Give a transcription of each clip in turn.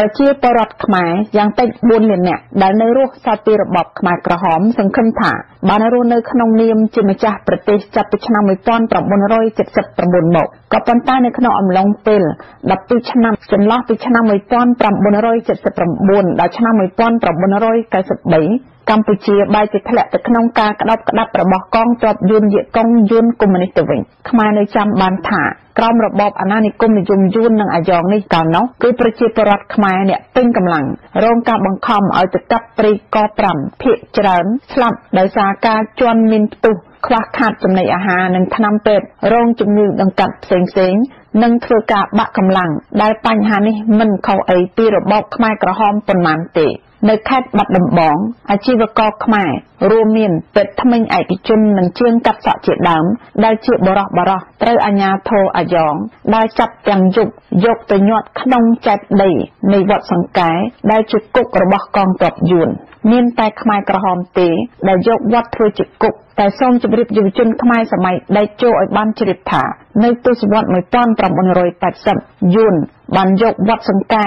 ប្រជាពលរដ្ឋខ្មែរយ៉ាងតិច4លាននាក់ដែលនៅរស់សាពីរបបខ្មែរក្រហមសង្ឃឹមថាបានរស់នៅក្នុងនាមជាម្ចាស់ប្រទេសចាប់ពីឆ្នាំ1979មកក៏ប៉ុន្តែនៅក្នុងអំឡុងពេល12ឆ្នាំចន្លោះពីឆ្នាំ1979ដល់ឆ្នាំ1993កម្ពុជាបែរជាធ្លាក់ទៅក្នុងការក្តោបក្តាប់របស់កងទ័ពយួនយៀកុងយួនកុម្មុយនីសទៅវិញខ្មែរនៅចាំបានថា ក្រោមរបបអាណានិគមនិយមយួននិងអាយ៉ងនេះកាលនោះគឺប្រជាពលរដ្ឋខ្មែរអ្នកពេញកម្លាំងរងការបង្ខំឲ្យទៅកាប់ព្រៃក5ភាគច្រើនស្លាប់ដោយសារការជន់មានផ្ទុះខ្វះខាតចំណីអាហារនិងថ្នាំពេទ្យរងជំងឺដង្កាត់ផ្សេងៗនិងធ្វើការបាក់កម្លាំងដែលបញ្ហានេះមិនខុសអីពីរបបខ្មែរក្រហមប៉ុន្មានទេ នៅខេត្តបាត់ដំបងអាជីវករខ្មែររួមមានពេទ្យថ្មិញឯកជននិងជាងកាត់សក់ជាដើមដែលជាបរោះបរោះត្រូវអាជ្ញាធរអាយ៉ងដែលចាប់ទាំងយប់យកទៅញាត់ក្នុងចែកដីនៃវត្តសង្កែដែលជាគុករបស់កងទ័ពយួនមានតែខ្មែរក្រហមទេដែលយកវត្តធ្វើជាគុកតែសូមជម្រាបយុវជនខ្មែរសម័យដេកចូលឲ្យបានជ្រាបថា នៅទសវត្ស1980យួន បានយកវត្តសង្កែ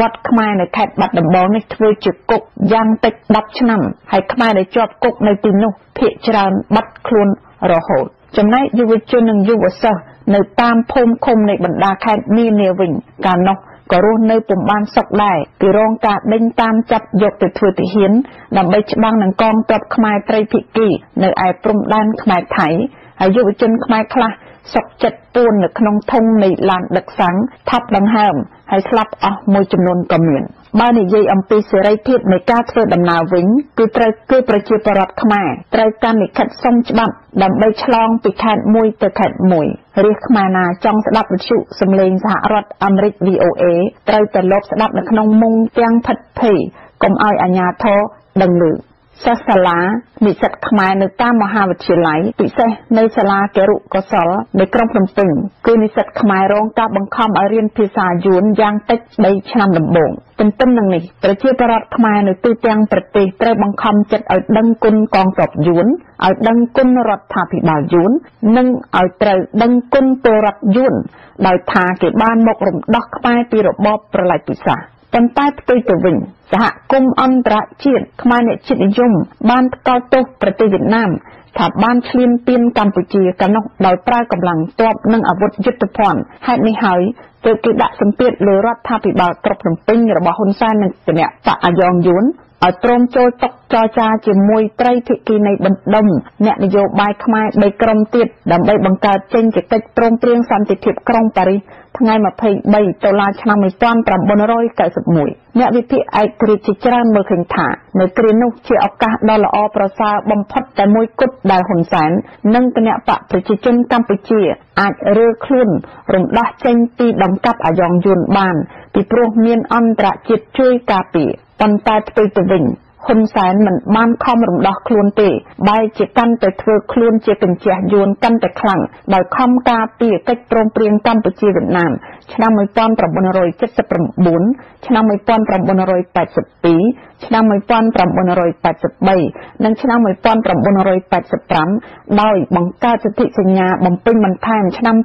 វត្តខ្មែរនៅខេត្តបាត់ដំបងនេះធ្វើជាគុកយ៉ាងតិច10ឆ្នាំហើយខ្មែរដែលជាប់គុកនៅទីនោះភាគច្រើនបាត់ខ្លួនរហូត ចំណែកយុវជននិងយុវសិស្សនៅតាមភូមិឃុំនៃបណ្ដាខេត្តនានាវិញកាលនោះក៏រស់នៅពុំបានសុខដែរគឺរងការដេញតាមចាប់យកទៅធ្វើទាហាន ដើម្បីច្បាំងនឹងកងទ័ពខ្មែរត្រីភិគីនៅឯព្រំដែនខ្មែរថៃហើយយុវជនខ្មែរខ្លះ សុកចិត្តពួននៅក្នុងធុងនៃឡានដឹកសាំងថាប់ដង្ហើមហើយស្លាប់អស់មួយចំនួនក៏មានបើនិយាយអំពីសេរីភាពនៃការធ្វើដំណើរវិញគឺត្រូវគឺប្រជាពលរដ្ឋខ្មែរត្រូវតាមលិខិតសុំច្បាប់ដើម្បីឆ្លងពីខេត្តមួយទៅខេត្តមួយរាជខ្មែរណាចង់ស្ដាប់វិទ្យុសំឡេងសហរដ្ឋអាមេរិក VOA ត្រូវតែលបស្ដាប់នៅក្នុងមុងទាំងផិតភ័យកុំឲ្យអាជ្ញាធរដឹងឮ សិស្សសាលានិស្សិតខ្មែរនៅតាមមហាវិទ្យាល័យពិសេសនៅសាលាគរុកុសលនៅក្រុងភ្នំពេញគឺនិស្សិតខ្មែររងការបង្ខំឲ្យរៀនភាសាយួនយ៉ាងតិច3ឆ្នាំដំបូងទន្ទឹមនឹងនេះប្រជាពលរដ្ឋខ្មែរនៅទូទាំងប្រទេសត្រូវបង្ខំចិត្តឲ្យដឹងគុណកងទ័ពយួនឲ្យដឹងគុណរដ្ឋាភិបាលយួននិងឲ្យត្រូវដឹងគុណពលរដ្ឋយួនដោយថាគេបានមករំដោះខ្មែរពីរបបប្រល័យពូជសាសន៍ ប៉ុន្តែផ្ទុយទៅវិញសហគមន៍អន្តរជាតិខ្មែរអ្នកជាតិនិយមបានថ្កោលទោសប្រទេសវៀតណាមថាបានឈ្លានពានកម្ពុជាកាលនោះដោយប្រើកម្លាំងទ័ពនិងអាវុធយុទ្ធភ័ណ្ឌហេតុនេះហើយទើបគេដាក់សម្ពាធលើរដ្ឋាភិបាលក្រុងភ្នំពេញរបស់ហ៊ុនសែននិងគណៈបកអាយ៉ងយួនឲ្យព្រមចូលតុចរចាជាមួយត្រីភិគីនៃបណ្ដុំអ្នកនយោបាយខ្មែរ3ក្រុមទៀតដើម្បីបង្កើតចេញជាកិច្ចព្រមព្រៀងសន្តិភាពក្រុងប៉ារីស ថ្ងៃ23តុលាឆ្នាំ1991អ្នកវិភាគឯករាជ្យជាច្រើនមើលឃើញថានៅគ្រានោះជាឱកាសដ៏ល្អប្រសើរបំផុតតែមួយគត់ដែលហ៊ុនសែននិងគណៈបកប្រជាជនកម្ពុជា អាចរើខ្លួនរំដោះចេញពីដំកាប់អាយ៉ងយួនបាន ពីព្រោះមានអន្តរជាតិជួយការពារប៉ុន្តែផ្ទុយទៅវិញ ហ៊ុនសែនមិនបានខំរំដោះខ្លួនទេបែរជាកាន់តែធ្វើខ្លួនជាកញ្ជះយួនកាន់តែខ្លាំងដោយខំការពារកិច្ចព្រមព្រៀងកម្ពុជាវៀតណាម ឆ្នាំ1979ឆ្នាំ1982ឆ្នាំ1983និងឆ្នាំ1985ដោយបង្កើតសន្ធិសញ្ញាបំពេញបន្ថែមឆ្នាំ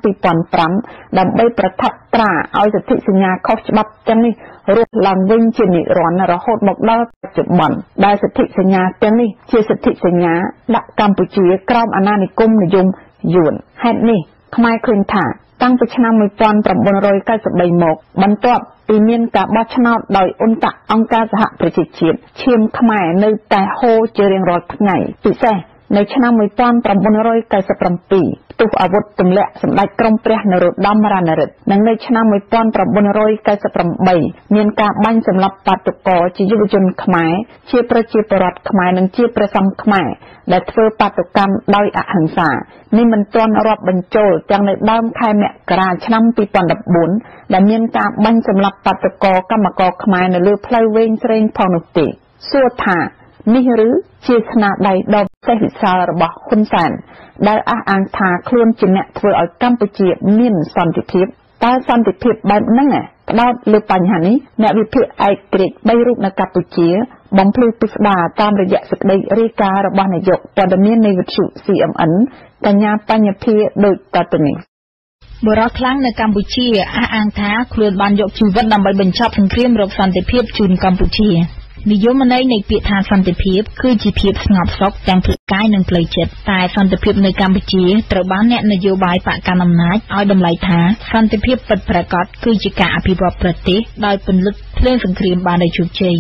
2005ដើម្បីប្រថាប់ត្រាឲ្យសន្ធិសញ្ញាខុសច្បាប់ទាំងនេះរស់ឡើងវិញជានិរន្តរ៍រហូតមកដល់បច្ចុប្បន្នដែលសន្ធិសញ្ញាទាំងនេះជាសន្ធិសញ្ញាដាក់កម្ពុជាក្រោមអាណានិគមនិយមយួនហេតុនេះខ្មែរឃើញថា តាំងពីឆ្នាំ1993មក បន្ទាប់ពីមានការបោះឆ្នោតដោយអ៊ុនតាអង្គការសហប្រជាជាតិឈាមខ្មែរនៅតែហូរជារៀងរាល់ថ្ងៃពិសេស នៅឆ្នាំ1997ផ្ទុះអាវុធទម្លាក់សម្ដេចក្រមព្រះនរោត្តមរណរដ្ឋនិងនៅឆ្នាំ1998មានការបាញ់សម្លាប់បាតុករជាយុវជនខ្មែរជាប្រជាពលរដ្ឋខ្មែរនិងជាព្រះសង្ឃខ្មែរដែលធ្វើបាតុកម្មដោយអហិង្សានេះមិនទាន់រាប់បញ្ចូលទាំងនៅដើមខែមករាឆ្នាំ2014ដែលមានការបាញ់សម្លាប់បាតុករកម្មករខ្មែរនៅលើផ្លូវវែងស្រេងផងនោះទេសួរថា នេះឬជាស្នាដៃដ៏ពិសេសវិសាលរបស់ហ៊ុនសែនដែលអះអាងថាខ្លួនជាអ្នកធ្វើឲ្យកម្ពុជាមានសន្តិភាពតើសន្តិភាពបែបហ្នឹងផ្ដោតលើបញ្ហានេះអ្នកវិភាគឯករាជ្យ3រូបនៅកម្ពុជាបំភ្លឺពិស្ដារតាមរយៈសេចក្តីរាយការណ៍របស់នាយកព័ត៌មាននៃវិទ្យុ CMN កញ្ញាបញ្ញភាដូចតទៅនេះបរិសុទ្ធខ្លាំងនៅកម្ពុជាអះអាងថាខ្លួនបានយកជីវិតដើម្បីបញ្ចប់សង្គ្រាមរកសន្តិភាពជូនកម្ពុជា និយមន័យនៃពាក្យថាសន្តិភាពគឺជាភាពស្ងប់សុខទាំងផ្លូវកាយនិងផ្លូវចិត្តតែសន្តិភាពនៅកម្ពុជាត្រូវបានអ្នកនយោបាយបកកណ្ដាលអំណាចឲ្យតម្លៃថាសន្តិភាពពិតប្រាកដគឺជាការអភិវឌ្ឍប្រទេសដោយពន្លត់ភ្លើងសង្គ្រាមបានដោយជោគជ័យ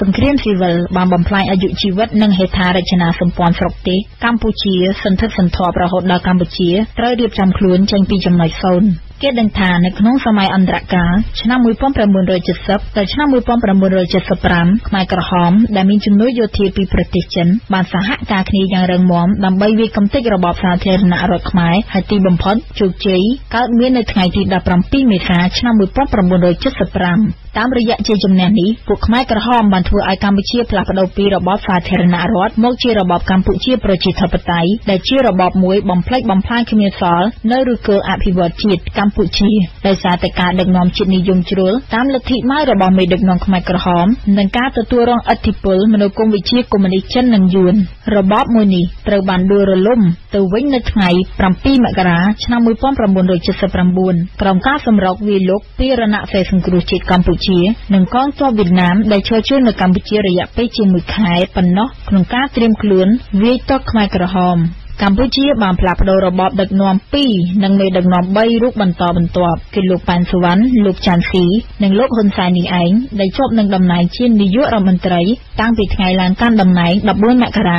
សង្គ្រាមស៊ីវិលបានបំផ្លាញអាយុជីវិតនិងហេដ្ឋារចនាសម្ព័ន្ធស្រុកទេសកម្ពុជាសន្ធឹកសន្ធាប់រហូតដល់កម្ពុជាត្រូវរៀបចំខ្លួនចេញពីចំណុចសូន្យ គេដឹងថានៅក្នុងសម័យអន្តរកាលឆ្នាំ1970ដល់ឆ្នាំ1975ខ្មែរក្រហមដែលមានជំនួយយោធាពីប្រទេសចិនបានសហការគ្នាយ៉ាងរឹងមាំដើម្បីវាយកំទេចរបបសាធារណរដ្ឋខ្មែរហើយទីបំផុតជោគជ័យកើតមាននៅថ្ងៃទី17មេសាឆ្នាំ1975តាមរយៈជាជំនះនេះពួកខ្មែរក្រហមបានធ្វើឲ្យកម្ពុជាផ្លាស់ប្ដូរពីរបបសាធារណរដ្ឋមកជារបបកម្ពុជាប្រជាធិបតេយ្យដែលជារបបមួយបំផ្លិចបំផ្លាញគ្មានសល់នៅឫសគល់អភិវឌ្ឍជាតិកម្ពុជាដោយសារតែការដឹកនាំជាតិនិយមជ្រុលតាមលទ្ធិម៉ៅរបស់មេដឹកនាំខ្មែរក្រហមនិងការទទួលរងឥទ្ធិពលមនោគមវិជ្ជាកុម្មុយនីសចិននិងយួនរបបមួយនេះត្រូវបានដួលរលំទៅវិញនៅថ្ងៃ7មករាឆ្នាំ1979ក្រោមការសម្រុកវាយលុកពីរណសេរីសង្គ្រោះជាតិកម្ពុជាជា និងកងទ័ពវៀតណាមដែលឈរជើងនៅកម្ពុជារយៈពេលជាមួយខែប៉ុណ្ណោះក្នុងការត្រៀមខ្លួនវាយទ័ពខ្មែរក្រហមកម្ពុជាបានផ្លាស់ប្តូររបបដឹកនាំ2និងមេដឹកនាំ3រូបបន្តបន្ទាប់គឺលោកប៉ែនសវណ្ណលោកចាន់ស៊ីនិងលោកហ៊ុនសែននេះឯងដែលជាប់នឹងតំណែងជានាយករដ្ឋមន្ត្រីតាំងពីថ្ងៃឡើងកាន់តំណែង14មករា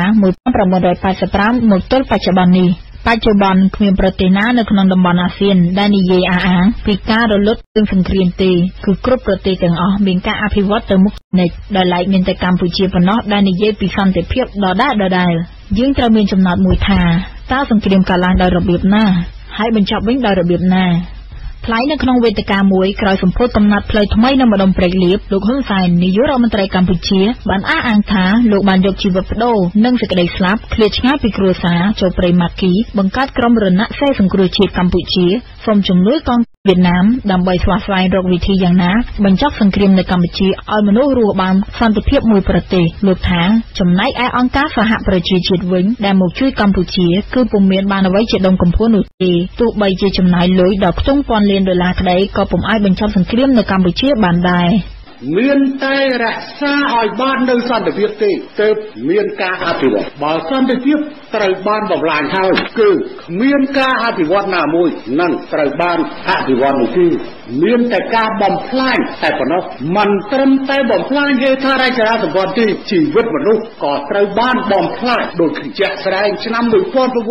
1985មកទល់បច្ចុប្បន្ននេះ បច្ចុប្បន្នគ្មានប្រទេសណានៅក្នុងតំបន់អាស៊ាន ដែលនិយាយអះអាងពីការរលត់រឿងសង្គ្រាមទេគឺគ្រប់ប្រទេសទាំងអស់មានការអភិវឌ្ឍទៅមុខនិច្ចដែលឡែកមានតែកម្ពុជាប៉ុណ្ណោះដែលនិយាយពីសន្តិភាពដដែលដដែលយើងត្រូវមានចំណត់មួយថាតើសង្គ្រាមកើតឡើងដោយរបៀបណាហើយបញ្ចប់វិញដោយរបៀបណា ថ្លែងនៅក្នុងវេទិកាមួយក្រោយសម្ពោធកំណត់ផ្លូវថ្មីនៅម្ដុំព្រែកលៀបលោកហ៊ុនសែននាយករដ្ឋមន្ត្រីកម្ពុជា បានអះអាងថាលោកបានយកជីវិតបដូរនិងសេចក្តីស្លាប់ឃ្លាតឆ្ងាយពីគ្រួសារចូលព្រៃម៉ាគីបង្កើតក្រុមរណសេរីសង្គ្រោះជាតិកម្ពុជាសូមជំនួយកងវៀតណាមដើម្បីស្វះស្វែងរកវិធីយ៉ាងណាបញ្ចប់សង្គ្រាមនៅកម្ពុជាឲ្យមនុស្សរស់បានសន្តិភាពមួយប្រទេសលោកថាចំណែកឯអង្គការសហប្រជាជាតិវិញដែលមកជួយកម្ពុជាគឺពុំមានបានអ្វីជាដុំកំភួននោះទេទោះបីជាចំណាយលុយដល់ខ្ទង់ពាន់លានដុល្លារក្តីក៏ពុំអាចបញ្ចប់សង្គ្រាមនៅកម្ពុជាបានដែរ មានតែរក្សាឲ្យបាននៅសន្តិភាពទេទើបមានការអភិវឌ្ឍបើសន្តិភាពត្រូវបានបំលាញហើយគឺគ្មានការអភិវឌ្ឍណាមួយនឹងត្រូវបានអភិវឌ្ឍនោះទេ មានតែការបំផ្លាញតែប៉ុណ្ណោះมันត្រឹមតែបំផ្លាញហេដ្ឋារចនាសម្ព័ន្ធទេជីវិតមនុស្សក៏ត្រូវបានបំផ្លាញដោយជាក់ស្ដែងឆ្នាំ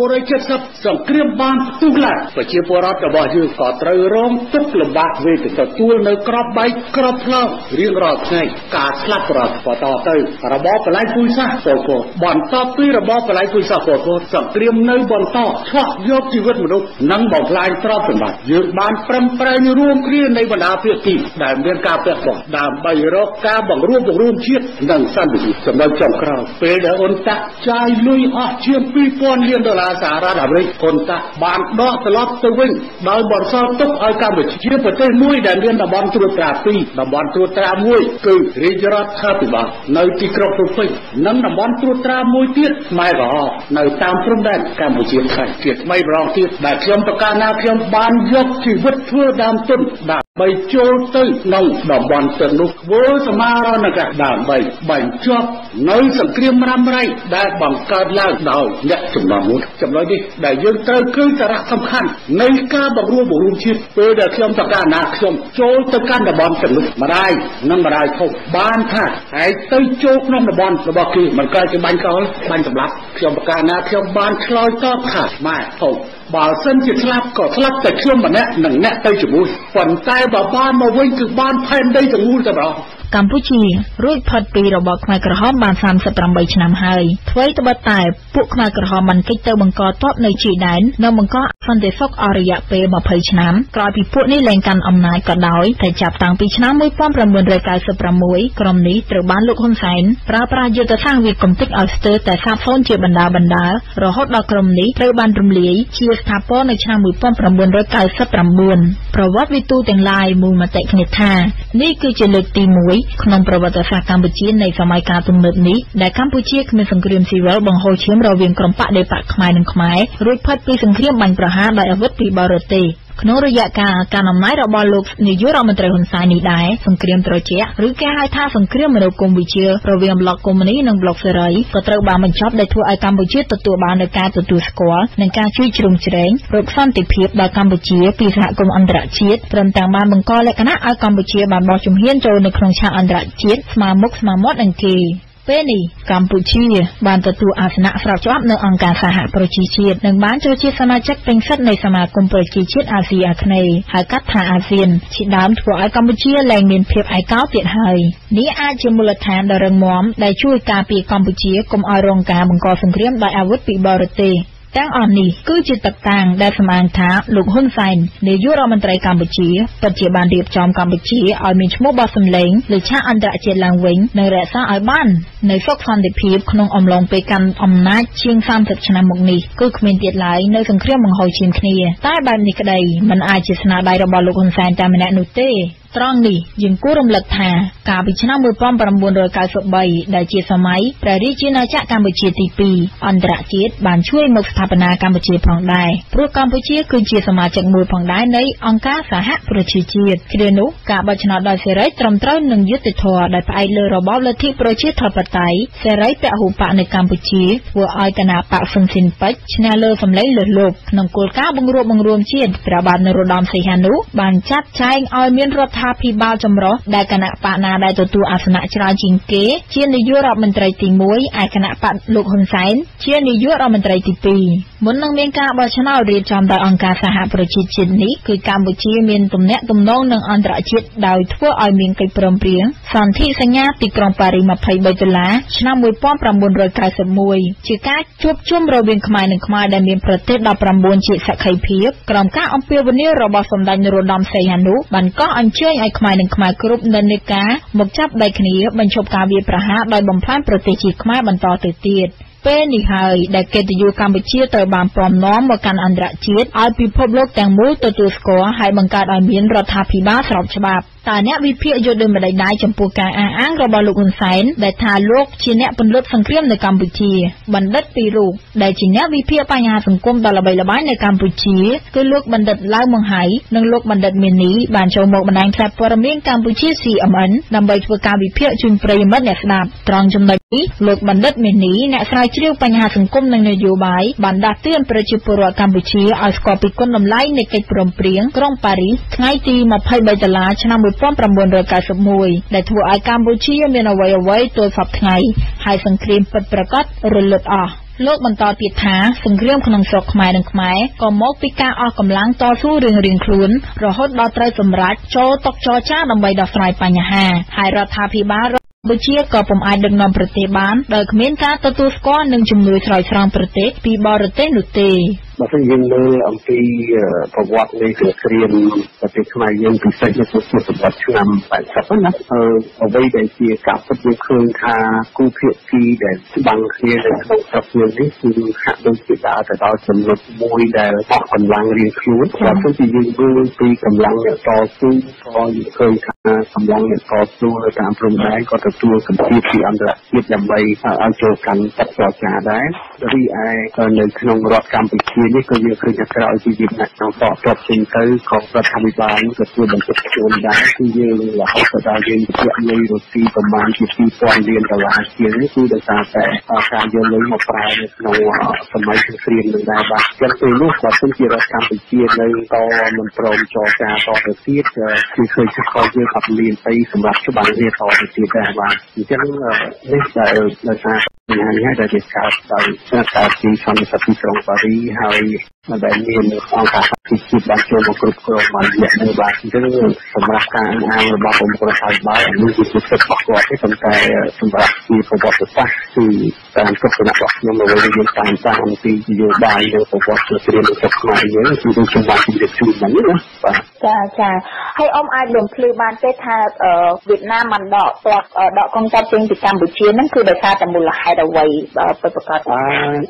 1970សង្គ្រាមបានផ្ទុះឡើងប្រជាពលរដ្ឋរបស់យើងក៏ត្រូវរងទុក្ខលំបាកវេទទទួលនៅក្របបែកក្របផ្លោរៀងរាល់ថ្ងៃការស្លាប់រត់បន្តទៅរបបបលែងពុយសាសពលពតបន្ទាប់ពីរបបបលែងពុយសាសពលពតសង្គ្រាមនៅបន្តឆក់យកជីវិតមនុស្សនិងបំផ្លាញទ្រព្យសម្បត្តិយើងបានប្រឹងប្រែងរួមគ្នានៃបណ្ដាភាគីដែលមានការពាក់ព័ន្ធដើម្បីរកការបង្រួមបង្រួមជាតិនិងសន្តិភាពចំណុចចុងក្រោយពេលដែលអ៊ុនតាក់ចាយលុយអស់ជាង2000លានដុល្លារសហរដ្ឋអាមេរិកអ៊ុនតាក់បានដកត្រឡប់ទៅវិញដោយបន្សល់ទុកឲ្យកម្ពុជាប្រទេសមួយដែលមានតំបន់ត្រួតត្រា2តំបន់ត្រួតត្រាមួយគឺរាជរដ្ឋាភិបាលនៅទីក្រុងភ្នំពេញនិងតំបន់ត្រួតត្រាមួយទៀតខ្មែរក្រហមនៅតាមព្រំដែនកម្ពុជាថៃជាថ្មីម្ដងទៀតដែលខ្ញុំប្រកាសណាខ្ញុំបានយកជីវិតធ្វើដើមទុនដើម្បីចូលទៅក្នុងតំបន់ទាំងនោះធ្វើសមារណកម្មដើម្បីបញ្ចប់នៅសង្គ្រាមរ៉ាំរ៉ៃដែលបង្កើតឡើងដោយអ្នកចំណងមួយចំណុចនេះដែលយើងត្រូវគឺសារៈសំខាន់នៃការបង្រួបបង្រួមជាតិពេលដែលខ្ញុំប្រកាសណាខ្ញុំចូលទៅកាន់តំបន់ទាំងនោះម្ដាយនិងម្ដាយធំបានថាឯងទៅចូលក្នុងតំបន់របស់គេមិនកើតជាបាញ់កលបាញ់សម្លាប់ខ្ញុំប្រកាសណាខ្ញុំបានឆ្លើយតបថាម៉ែធំ បើសិនជាស្លាប់ក៏ស្លាប់តែខ្ញុំម្នាក់និងអ្នកទៅជាមួយប៉ុន្តែបើបានមកវិញគឺបានផែនដីទាំងមូលតែម្ដងកម្ពុជារួចផុតពីរបបខ្មែរក្រហមបាន38ឆ្នាំហើយអ្វីត្បិតតែពួកខ្មែរក្រហមបានកិច្ចទៅបង្កទ័ពនៅជាដែននិងបង្កសន្តិសុខអស់រយៈពេល20ឆ្នាំក្រោយពីពួកនេះលែងកាន់អំណាចក៏ដោយតែចាប់តាំងពីឆ្នាំ1996ក្រុមនេះត្រូវបានលោកហ៊ុនសែនប្រើប្រាស់យុទ្ធសាស្ត្រវិកំតិចឲ្យស្ទើរតែសាបសូន្យជាបណ្ដាបណ្ដារហូតដល់ក្រុមនេះត្រូវបានរំលាយជាស្ថាពរនៅឆ្នាំ1999ប្រវត្តិវិទូទាំងឡាយមូលមតិគ្នាថានេះគឺជាលើកទី1ក្នុងប្រវត្តិសាស្ត្រកម្ពុជានៃសម័យកាលទំនើបនេះដែលកម្ពុជាគ្មានសង្គ្រាមស៊ីវិលបង្ហូរឈាមរវាងក្រុមបដិបកខ្មែរនិងខ្មែររួចផុតពីសង្គ្រាមបាញ់ប្រហារដោយអាវុធពីបរទេសក្នុងរយៈកាលការអំណាចរបស់លោកនាយករដ្ឋមន្ត្រីហ៊ុនសែននេះដែរសង្គ្រាមត្រជាក់ឬគេហៅថាសង្គ្រាមមនោគមវិជ្ជារវាងប្លុកកុម្មុយនីនិងប្លុកសេរីក៏ត្រូវបានបញ្ចប់ដែលធ្វើឲ្យកម្ពុជាទទួលបាននូវការទទួលស្គាល់និងការជួយជ្រោមជ្រែងរកសន្តិភាពដល់កម្ពុជាពីសហគមន៍អន្តរជាតិព្រមទាំងបានបង្កលក្ខណៈឲ្យកម្ពុជាបានបោះជំហានចូលនៅក្នុងឆាកអន្តរជាតិស្មើមុខស្មើមាត់នឹងគេ ពេលនេះកម្ពុជាបានទទួលអាសនៈស្របច្បាប់នៅអង្គការសហប្រជាជាតិនិងបានចូលជាសមាជិកពេញសិទ្ធិនៃសមាគមប្រជាជាតិអាស៊ីអាគ្នេយ៍ហៅកាត់ថាអាស៊ានជាដើមធ្វើឲ្យកម្ពុជាលែងមានភាពឯកោទៀតហើយនេះអាចជាមូលដ្ឋានដ៏រឹងមាំដែលជួយការពារកម្ពុជាកុំឲ្យរងការបង្កសង្គ្រាមដោយអាវុធពីបរទេស ទាំងអស់នេះគឺជាទឹកតាំងដែលសម្អាងថាលោកហ៊ុនសែននាយករដ្ឋមន្ត្រីកម្ពុជាពិតជាបានរៀបចំកម្ពុជាឲ្យមានឈ្មោះបោះសម្លេងលើឆាកអន្តរជាតិឡើងវិញនិងរក្សាឲ្យបាននៅសុខសន្តិភាពក្នុងអំឡុងពេលកាន់អំណាចជាង30ឆ្នាំមកនេះគឺគ្មានទៀតឡើយនៅសង្គ្រាមបង្ហូរឈាមគ្នាតែបែបនេះក្តីมันអាចជាស្នាដៃរបស់លោកហ៊ុនសែនតែម្នាក់នោះទេ ត្រង់នេះយើងគួររំលឹកថាកាលពីឆ្នាំ1993ដែលជាសម័យព្រះរាជាណាចក្រកម្ពុជាទី2អន្តរជាតិបានជួយមកស្ថាបនាកម្ពុជាផងដែរព្រោះកម្ពុជាគឺជាសមាជិកមួយផងដែរនៃអង្គការសហប្រជាជាតិគ្រានោះការបោះឆ្នោតដោយសេរីត្រឹមត្រូវនឹងយុត្តិធម៌ដែលផ្អែកលើរបបលទ្ធិប្រជាធិបតេយ្យសេរីពហុបកនៅកម្ពុជាធ្វើឲ្យគណៈបកស៊ុនស៊ីនពេជ្រឈ្នះលើសម្លេងលើសលប់ក្នុងគោលការណ៍បង្រួបបង្រួមជាតិព្រះបាទនរោត្តមសីហនុបានចាត់ចែងឲ្យមានរដ្ឋរដ្ឋាភិបាលចម្រុះដែលគណៈបកណាដែលទទួលអាសនៈច្រើនជាងគេ ជានាយករដ្ឋមន្ត្រីទី1ឯគណៈបកលោកហ៊ុនសែនជានាយករដ្ឋមន្ត្រីទី2មុននឹងមានការបោះឆ្នោតរៀបចំដោយអង្គការសហប្រជាជាតិនេះគឺកម្ពុជាមានទំនាក់ទំនងនឹងអន្តរជាតិដោយធ្វើឲ្យមានកិច្ចព្រមព្រៀងសន្ធិសញ្ញាទីក្រុងប៉ារី23ដុល្លារឆ្នាំ1991ជាការជួបជុំរវាងខ្មែរនិងខ្មែរដែលមានប្រទេស19ជាសក្ខីភាពក្រោមការអំពាវនាវរបស់សម្ដេចនរោត្តមសីហនុបានកោះអញ្ជើញឲ្យខ្មែរនិងខ្មែរគ្រប់និន្នាការមកចាប់ដៃគ្នាបញ្ឈប់ការវាយប្រហារដោយបំផ្លាញប្រទេសជាតិខ្មែរបន្តទៅទៀតពេលនេះហើយដែលកិត្តិយសកម្ពុជាត្រូវបានពំនាំមកកាន់អន្តរជាតិឲ្យពិភពលោកទាំងមូលទទួលស្គាល់ហើយបង្កើតឲ្យមានរដ្ឋាភិបាលស្របច្បាប់ តើអ្នកវិភាគយល់ដូចម្តេចដែរចំពោះការអះអាងរបស់លោកហ៊ុនសែនដែលថាលោកជាអ្នកពន្លត់សង្គ្រាមនៅកម្ពុជាបណ្ឌិតពីររូបដែលជាអ្នកវិភាគបញ្ហាសង្គមដ៏ល្បីល្បាញនៅកម្ពុជាគឺលោកបណ្ឌិតឡៅម៉ុងហៃនិងលោកបណ្ឌិតមីនីបានចូលមកបណ្ដាញផ្សាយព័ត៌មានកម្ពុជា CMN ដើម្បីធ្វើការវិភាគជូនប្រិយមិត្តអ្នកស្ដាប់ត្រង់ចំណុចនេះលោកបណ្ឌិតមីនីអ្នកស្រាវជ្រាវបញ្ហាសង្គមនិងនយោបាយបានដាស់តឿនប្រជាពលរដ្ឋកម្ពុជាឲ្យស្គាល់ពីគុណតម្លៃនៃកិច្ចព្រមព្រៀងក្រុងប៉ារីសថ្ងៃទី23ដុល្លារឆ្នាំ1991ដែលធ្វើឲ្យកម្ពុជាមានអ្វីអ្វីទល់សពថ្ងៃហើយសង្គ្រាមពិតប្រាកដរលត់អស់លោកបន្តទៀតថាសង្គ្រាមក្នុងស្រុកខ្មែរនិងខ្មែរក៏មកពីការអស់កម្លាំងតស៊ូរៀងៗខ្លួនរហូតដល់ត្រូវសម្រេចចូលតុចរចាដើម្បីដោះស្រាយបញ្ហា ហើយរដ្ឋាភិបាល កម្ពុជាក៏ពុំអាចដឹកនាំប្រទេសបានដោយគ្មានការទទួលស្គាល់និងជំនួយស្រោចស្រង់ប្រទេសពីបរទេសនោះទេបើសិនយើងមើលអំពីប្រវត្តិនៃសង្គ្រាមប្រទេសខ្មែរយើងពិសេសនៅក្នុងសតវត្សឆ្នាំ80ណាអ្វីដែលជាការពិតយើងឃើញថាគូភាគីដែលច្បាំងគ្នានៅក្នុងស្រុកយើងនេះគឺហាក់ដូចជាដើរទៅដល់ចំណុចមួយដែលអស់កម្លាំងរៀងខ្លួនបើសិនជាយើងមើលពីកម្លាំងអ្នកតស៊ូក៏យើងឃើញថាកម្លាំងអ្នកតស៊ូនៅតាមព្រំដែនក៏ទទួលសម្ពាធពីអន្តរជាតិដើម្បីឲ្យចូលកាន់បទចរចាដែររីឯនៅក្នុងរដ្ឋកម្ពុជានេះក៏យើងឃើញថាក្រោយពីយើងដាក់ក្នុងតបតបចេញទៅក៏រដ្ឋាភិបាលក៏ធ្វើបន្ទុកខ្លួនដែរគឺយើងរហូតទៅដល់យើងជាលុយរុស្ស៊ីប្រមាណជា2000លានដុល្លារជាងនេះគឺដោយសារតែការយកលុយមកប្រើនៅក្នុងសម័យសង្គ្រាមនឹងដែរបាទចឹងពេលនោះបើសិនជារដ្ឋកម្ពុជានៅតមិនព្រមចរចាតទៅទៀតគឺឃើញថាខយើងអត់មានអីសម្រាប់ច្បាំងវាតទៅទៀតដែរបាទអញ្ចឹងនេះដែលដោយសារបញ្ហានេះដែលជាកើតដោយការពីសន្តិសុខទីក្រុងប៉ារីហើយដែលមានអង្គការពិធីបានចូលមកគ្រប់គ្រងបានរយៈនេះបាទអញ្ចឹងសម្រាប់ការអនុអាងរបស់ប្រមុខរដ្ឋាភិបាលនេះគឺជាសិទ្ធិរបស់គាត់ទេប៉ុន្តែសម្រាប់ជាប្រវត្តិសាស្ត្រគឺតាមទស្សនៈរបស់ខ្ញុំអ្វីដែលយើងតាមតាមអំពីនយោបាយនិងប្រវត្តិស្រីនៅស្រុកខ្មែរយើងគឺខ្ញុំបានជម្រាបជូនហ្នឹងណាបាទចាចាហើយអ៊ំអាចរំភ្លឺបានទេថាវៀតណាមបានដកទ័ពដកកងទ័ពចេញពីកម្ពុជាហ្នឹងគឺដោយសារតែមូលហេតុអ្វីពិតប្រាកដអឺ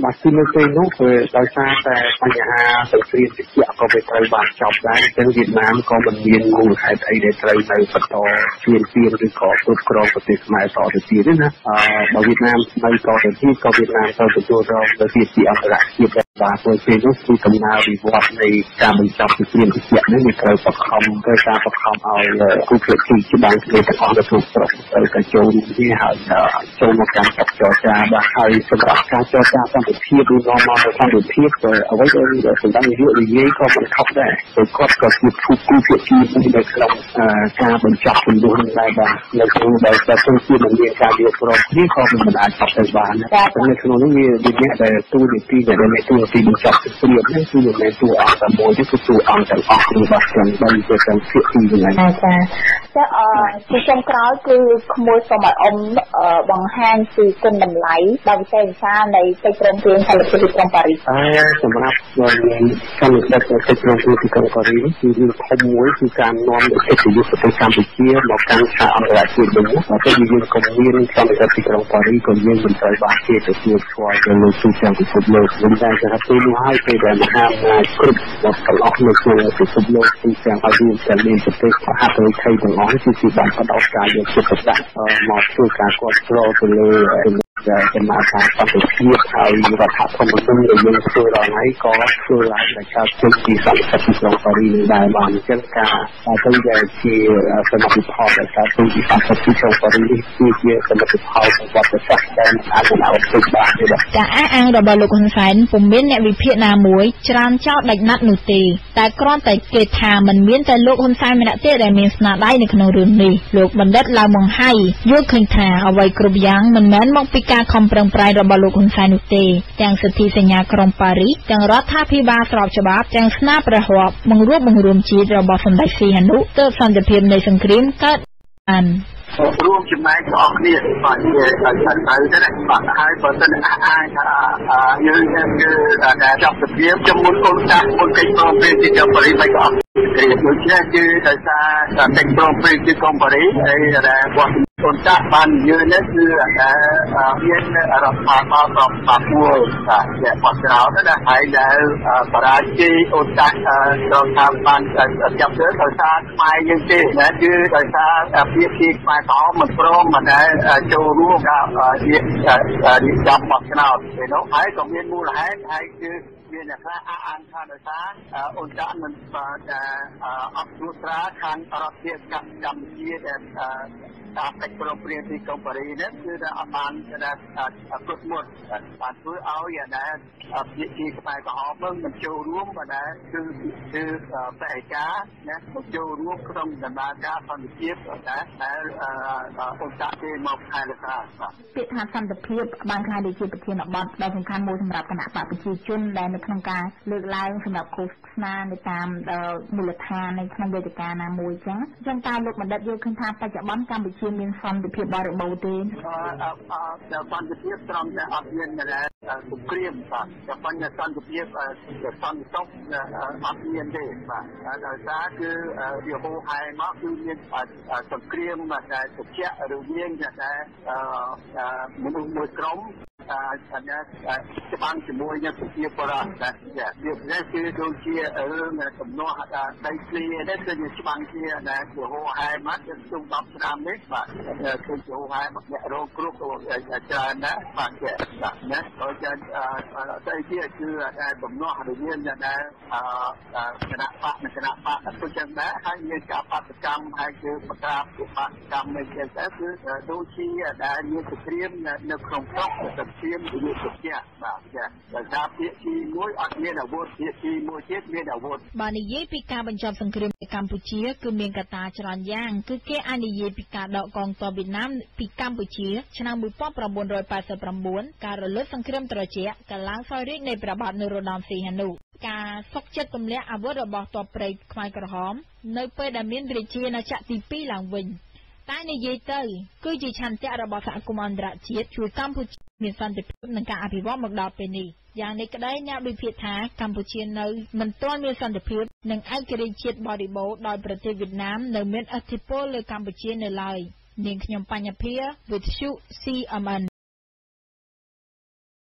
បាទគឺនៅពេលនោះគឺដោយសារតែបញ្ហាសង្គ្រាមត្រជាក់ក៏វាត្រូវបានចប់ដែរអញ្ចឹងវៀតណាមក៏មិនមានមូលហេតុអីដែលត្រូវនៅបន្តជឿនពៀនឬក៏គ្រប់គ្រងប្រទេសខ្មែរតទៅទៀតទេណាអឺបើវៀតណាមនៅតទៅទៀតក៏វៀតណាមទៅទទួលរងនៅទីអន្តរជាតិ បាទព្រោះពេលនោះគឺដំណើរវិវត្តនៃការបញ្ចប់ពីគ្រាមតិចនេះវាត្រូវបខំត្រូវការបខំឲ្យគូភាគីច្បាស់គ្នាទាំងអស់ទៅគ្រប់ស្រុកត្រូវតែចូលរួមគ្នាហើយចូលមកកាន់កិច្ចចរចាបាទហើយសម្រាប់ការចរចាសន្តិភាពឬនាំមកសន្តិភាពក៏អ្វីដែលសម្ដេចនាយកនិយាយក៏មិនខុសដែរព្រោះគាត់ក៏ជាគូគូភាគីមួយនៅក្នុងការបញ្ចប់ចំនួននេះដែរបាទនៅក្នុងដែលតែទោះជាមិនមានការយល់ព្រមគ្នាក៏មិនអាចចប់ទៅបានតែនៅក្នុងនេះវាវាអ្នកដែលទូនីតិដែលអ្នកទូនីតិបញ្ចប់ព្រៀបនេះគឺមិនមែនតួអង្គតែមួយទេគឺតួអង្គទាំងអស់របស់ទាំងបីទៅទាំងភាគីហ្នឹងចាចា ចាអឺជាចុងក្រោយគឺក្មួយសូមឲ្យអ៊ំបង្ហាញពីគុណតម្លៃដ៏វិសេសវិសាលនៃកិច្ចព្រមព្រៀងសន្តិភាពទីក្រុងប៉ារីសអឺសម្រាប់សន្តិភាពកិច្ចព្រមព្រៀងទីក្រុងប៉ារីសគឺរឿងធំមួយគឺការនាំកិត្តិយសទៅកម្ពុជាមកកាន់ឆាកអន្តរជាតិវិញបើទៅយើងក៏មានសន្តិភាពទីក្រុងប៉ារីសក៏យើងមិនត្រូវបានគេទទួលស្គាល់ទៅលើទូទាំងពិភពលោកវិញតែថាពេលនោះហើយពេលដែលមហាអំណាចគ្រប់របស់ទាំងអស់នៅក្នុងពិភពលោកទូទាំងឲ្យរួមទាំងមានប្រទេសសហរដ្ឋអាមេរិកទាំងអស់គឺជាបានផ្ដោតការយកចិត្តទុកដាក់មកធ្វើការគ្រប់គ្រងទៅលើ ចំណាការសន្តិភាពហើយរដ្ឋធម្មនុញ្ញដែលយើងធ្វើដល់ថ្ងៃក៏ធ្វើឡើងដោយការជិះពីសន្តិភាពក្នុងប៉ារីសនឹងដែរបានអញ្ចឹងការទៅដែលជាសមិទ្ធផលដែលការទៅពីសន្តិភាពក្នុងប៉ារីសគឺជាសមិទ្ធផលវត្តសាស្ត្រដែលអាចនឹងអត់ទៅបានទេបាទការអះអាងរបស់លោកហ៊ុនសែនពុំមានអ្នកវិភាគណាមួយច្រើនចោទដាច់ណាត់នោះទេតែគ្រាន់តែគេថាមិនមានតែលោកហ៊ុនសែនម្នាក់ទេដែលមានស្នាដៃនៅក្នុងរឿងនេះលោកបណ្ឌិតឡាវម៉ុងហៃយល់ឃើញថាអ្វីគ្រប់យ៉ាងមិនមែនមកពីការខំប្រឹងប្រែងរបស់លោកហ៊ុនសែននោះទេ ទាំងសិទ្ធិសញ្ញាក្រុងប៉ារីសទាំងរដ្ឋាភិបាលស្របច្បាប់ទាំងស្នាព្រះរាប់បង្រួបបង្រួមជាតិរបស់សម្ដេចសីហនុទើបសន្តិភាពនៃសង្គ្រាមកើតបានរួមចំណែកទាំងអស់គ្នាបាទនិយាយឲ្យទៅទៅណាបាទហើយបើសិនអះអាងថាយើងគឺដែលចាប់សភាពចំមុនកូនចាស់មុនកិច្ចព្រមព្រៀងទីក្រុងប៉ារីសមិនក៏អត់គ្រាដូច្នេះគឺដោយសារកិច្ចព្រមព្រៀងទីក្រុងប៉ារីសហើយដែលគាត់ កូនចាស់បាននិយាយនេះគឺដែលមានរដ្ឋាភិបាលប្រកបមួយបាទជាបោះឆ្នោតណាហើយដែលបរាជ័យអូនចាស់ត្រូវតាមបានចាប់ធ្វើដោយសារខ្មែរយើងទេណាគឺដោយសារភាគីខ្មែរក្រមមិនព្រមមិនដែលចូលរួមការរៀបចំបោះឆ្នោតពេលនោះហើយក៏មានមូលហេតុហើយគឺមានអ្នកខ្លះអះអាងថាដោយសារអូនចាក់មិនបាទអត់ត្រួតត្រាខាងរដ្ឋាភិបាលកម្ពុជាដែល តាមកិច្ចព្រមព្រៀងទីកុំប៉ារីនេះគឺថាអត់បានដែលគ្រប់មុនបានធ្វើឲ្យដែលភាគីក្បែរក្រហមនឹងមិនចូលរួមបើដែលគឺគឺបេការណាមកចូលរួមក្នុងដំណើរការសន្តិភាពដែលដែលអូនចាក់គេមកខែរក្សាពាក្យថាសន្តិភាពបានខ្លាយទៅជាប្រធានបទដ៏សំខាន់មួយសម្រាប់គណៈបកប្រជាជនដែលនៅក្នុងការលើកឡើងសម្រាប់ឃោសនានៅតាមមូលដ្ឋាននៅក្នុងវេទិកាណាមួយចឹងចឹងតើលោកបណ្ឌិតយល់ឃើញថាបច្ចុប្បន្នកម្ពុជាមានសន្តិភាពបរិបូរណ៍ទេសន្តិភាពត្រង់តែអត់មានដែលសង្គ្រាមបាទតែបញ្ហាសន្តិភាពសន្តិសុខអត់មានទេបាទដោយសារគឺវាហូរហែមកគឺមានសង្គ្រាមដែលត្រជាក់រវាងតែមនុស្សមួយក្រុម អញ្ញាច្បាំងជាមួយនឹងប្រជាពលរដ្ឋតែវាពិសេសគឺដូចជារឿងសំណោះដីធ្លីនេះគឺច្បាំងជាដែលជាហោហែមកជិតជុំ10ឆ្នាំនេះបាទគឺជាហោហែមកអ្នករងគ្រោះច្រើនណាស់បាទជាណាដូចជាតែជាគឺតែបំណោះរវាងដែលគណៈបកនិងគណៈបកទៅចឹងដែរហើយមានការបាតកម្មហើយគឺប្រកាសបាតកម្មនេះចឹងទៅគឺដូចជាដែលមានសង្គ្រាមនៅក្នុងស្រុកឈាមវិយុទ្ធជាបាទចាដោយសារភាគទី1អត់មានអាវុធភាគទី1ទៀតមានអាវុធបាទនិយាយពីការបញ្ចប់សង្គ្រាមនៅកម្ពុជាគឺមានកត្តាច្រើនយ៉ាងគឺគេអាចនិយាយពីការដកកងទ័ពវៀតណាមពីកម្ពុជាឆ្នាំ1989ការរលត់សង្គ្រាមត្រជាក់កាលឡើងសោយរាជ្យនៃព្រះបាទនរោត្តមសីហនុការសុកចិត្តទម្លាក់អាវុធរបស់ទ័ពព្រៃខ្មែរក្រហម នៅពេលដែលមានរាជាណាចក្រទី2ឡើងវិញតែនិយាយទៅ គឺជាឆន្ទៈរបស់សហគមន៍អន្តរជាតិជួយកម្ពុជា មានសន្តិភាពនិងការអភិវឌ្ឍមកដល់ពេលនេះយ៉ាងនេះក្តីអ្នកវិភាគថាកម្ពុជានៅមិនទាន់មានសន្តិភាពនិងឯករាជ្យជាតិបរិបូរណ៍ដោយប្រទេសវៀតណាមនៅមានឥទ្ធិពលលើកម្ពុជានៅឡើយនាងខ្ញុំបញ្ញភាវិទ្យុ CMN